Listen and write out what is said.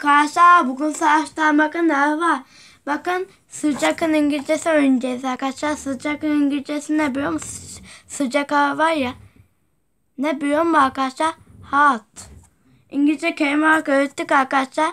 Arkadaşlar bugün savaştan bakın ne var. Bakın sıcakın İngilizcesi öğreneceğiz arkadaşlar. Sıcakın İngilizcesi ne biliyor musun? Sıcak hava var ya. Ne biliyor musun arkadaşlar? Hot. İngilizce kelime olarak öğrettik arkadaşlar.